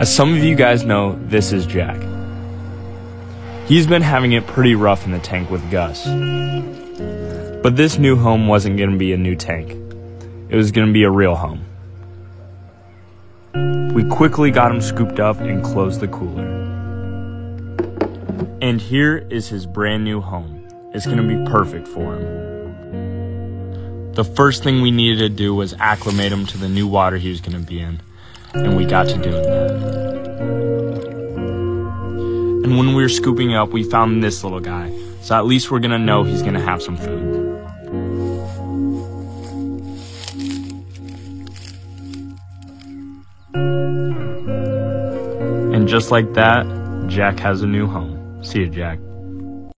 As some of you guys know, this is Jack. He's been having it pretty rough in the tank with Gus. But this new home wasn't going to be a new tank. It was going to be a real home. We quickly got him scooped up and closed the cooler. And here is his brand new home. It's going to be perfect for him. The first thing we needed to do was acclimate him to the new water he was going to be in, and we got to doing that. And when we were scooping up, we found this little guy, so at least we're to know he's to have some food. And just like that, Jack has a new home. See you, Jack.